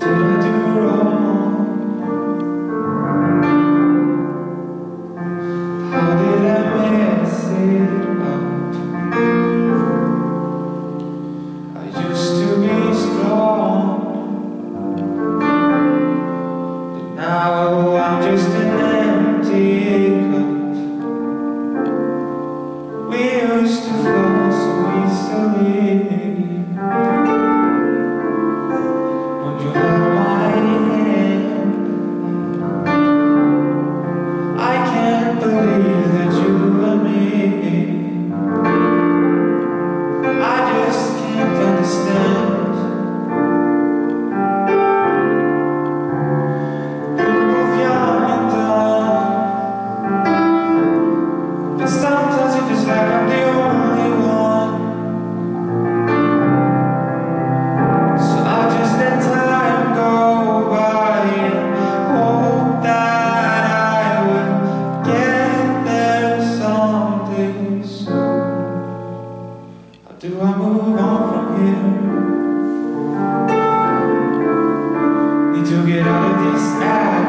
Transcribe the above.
do. está.